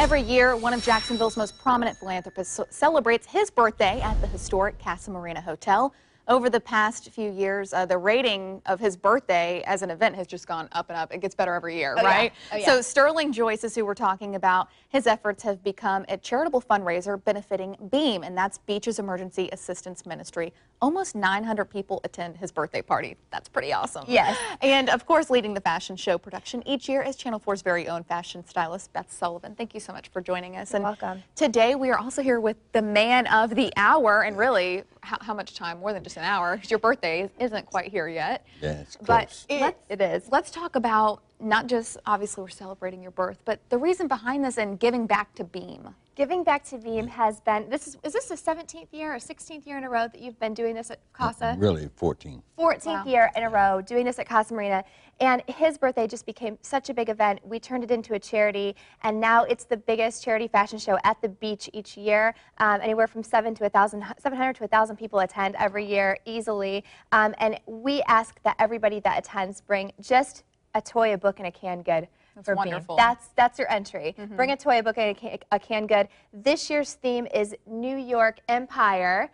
Every year, one of Jacksonville's most prominent philanthropists celebrates his birthday at the historic Casa Marina Hotel. Over the past few years, uh, the rating of his birthday as an event has just gone up and up. It gets better every year, oh, right? Yeah. Oh, yeah. So Sterling Joyce is who we're talking about. His efforts have become a charitable fundraiser benefiting BEAM, and that's Beaches Emergency Assistance Ministry. Almost 900 people attend his birthday party. That's pretty awesome. Yes. And of course, leading the fashion show production each year is Channel 4's very own fashion stylist, Beth Sullivan. Thank you so much for joining us. You're and welcome. Today, we are also here with the man of the hour, and really, how, how much time? More than just an hour, because your birthday isn't quite here yet. Yeah, it's But close. it, It is. Let's talk about not just obviously we're celebrating your birth, but the reason behind this and giving back to Beam. Giving back to Beam has been this is is this the 17th year or 16th year in a row that you've been doing this at Casa? Really, 14. 14th Wow. year in a row doing this at Casa Marina. And his birthday just became such a big event. We turned it into a charity, and now it's the biggest charity fashion show at the beach each year. Um, anywhere from seven to a thousand, 700 to thousand people attend every year easily. Um, and we ask that everybody that attends bring just a toy, a book, and a canned good. That's for Beam. wonderful. That's that's your entry. Mm-hmm. Bring a toy, a book, and a can, a canned good. This year's theme is New York Empire.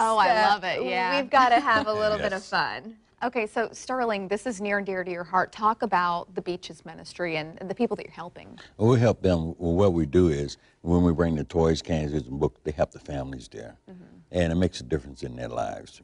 Oh, I love it, yeah. We've got to have a little bit of fun. Okay, so Sterling, this is near and dear to your heart. Talk about the Beaches Ministry and, and the people that you're helping. Well, we help them. Well, what we do is when we bring the toys, cans, and books, they help the families there. Mm-hmm. And it makes a difference in their lives.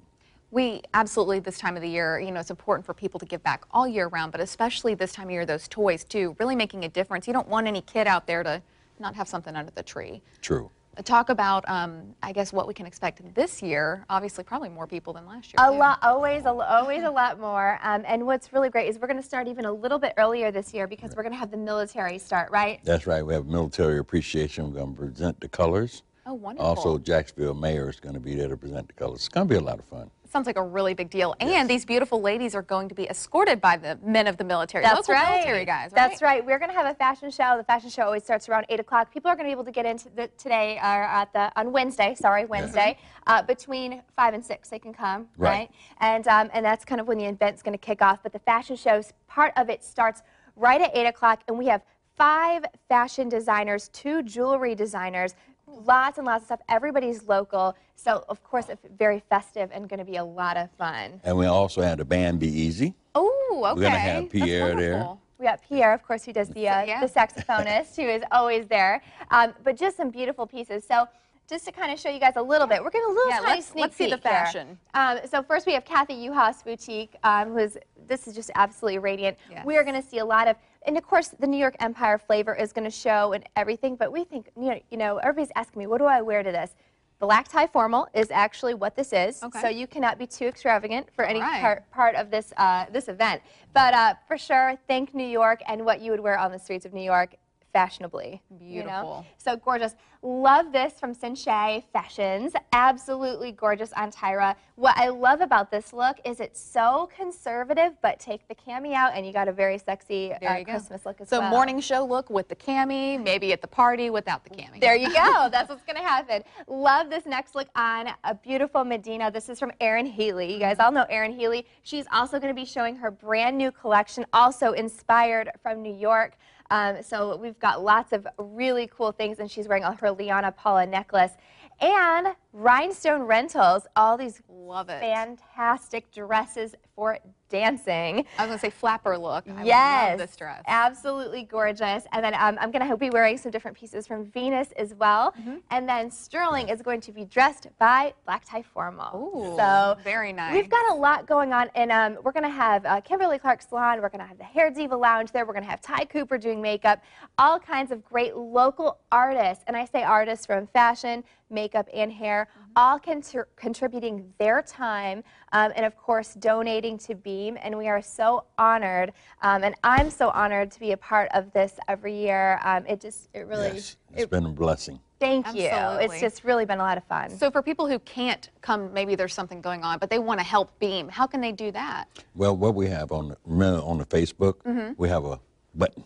We absolutely, this time of the year, you know, it's important for people to give back all year round, but especially this time of year, those toys too, really making a difference. You don't want any kid out there to not have something under the tree. True. Talk about, um, I guess, what we can expect this year. Obviously, probably more people than last year. A too. lot, always, a, always a lot more. Um, and what's really great is we're going to start even a little bit earlier this year because we're going to have the military start, right? That's right. We have military appreciation. We're going to present the colors. Oh, wonderful. Also, Jacksonville Mayor is going to be there to present the colors. It's going to be a lot of fun. Sounds like a really big deal. Yes. And these beautiful ladies are going to be escorted by the men of the military, That's local right. military guys, right? That's right. We're going to have a fashion show. The fashion show always starts around 8 o'clock. People are going to be able to get into the today or at the on Wednesday. Sorry, Wednesday uh, between five and six. They can come, right? Right. And um, and that's kind of when the event's going to kick off. But the fashion shows part of it starts right at 8 o'clock, and we have five fashion designers, two jewelry designers. Lots and lots of stuff. Everybody's local, so of course, it's very festive and going to be a lot of fun. And we also had the band Be Easy. Oh, okay. gonna have Pierre there. We got Pierre, of course, who does the uh, yeah. the saxophonist, who is always there. Um, but just some beautiful pieces. So just to kind of show you guys a little bit, we're giving a little Yeah, tiny let's- sneak let's see the fashion. Um, so first we have Kathy Uhas Boutique, um, who's this is just absolutely radiant. Yes. We are going to see a lot of, and of course the New York Empire flavor is going to show and everything. But we think, you know, you know, everybody's asking me, what do I wear to this? Black tie formal is actually what this is. Okay. So you cannot be too extravagant for any right. part part of this uh, this event. But uh, for sure, think New York and what you would wear on the streets of New York fashionably. you know? Beautiful. So gorgeous. Love this from Sinchay Fashions. Absolutely gorgeous on Tyra. What I love about this look is it's so conservative, but take the cami out and you got a very sexy uh. Christmas look as So well. So morning show look with the cami, maybe at the party without the cami. There you go. That's what's going to happen. Love this next look on a beautiful Medina. This is from Erin Healy. You guys all know Erin Healy. She's also going to be showing her brand new collection, also inspired from New York. Um, so we've got lots of really cool things, and she's wearing her Liana Paula necklace. And Rhinestone Rentals, all these Love it. fantastic dresses for dancing. I was going to say flapper look. I yes, love this dress. absolutely gorgeous. And then um, I'm going to be wearing some different pieces from Venus as well. Mm-hmm. And then Sterling is going to be dressed by Black Tie Formal. Ooh, so very nice. We've got a lot going on, and um, we're going to have uh, Kimberly Clark Salon. We're going to have the Hair Diva Lounge there. We're going to have Ty Cooper doing makeup. All kinds of great local artists, and I say artists from fashion, makeup, and hair, Mm-hmm. all contr- contributing their time, um, and of course donating to Beam. And we are so honored, um, and I'm so honored to be a part of this every year. Um, it just, it really, Yes, it's it- been a blessing. thank you. Absolutely. It's just really been a lot of fun. So for people who can't come, maybe there's something going on, but they want to help Beam. How can they do that? Well, what we have on the, remember on the Facebook, we have a button.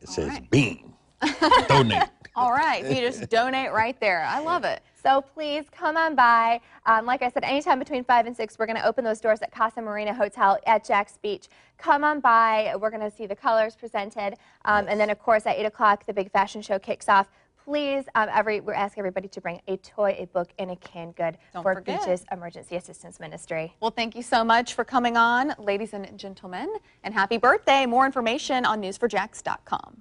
It says right. Beam. Donate. All right, you just donate right there. I love it. So please come on by. Um, like I said, anytime between 5 and 6, we're going to open those doors at Casa Marina Hotel at Jax Beach. Come on by. We're going to see the colors presented. Um, And then, of course, at 8 o'clock, the big fashion show kicks off. please, um, every we're asking everybody to bring a toy, a book, and a canned good Don't for forget. Beaches Emergency Assistance Ministry. Well, thank you so much for coming on, ladies and gentlemen, and happy birthday. More information on news4jax.com.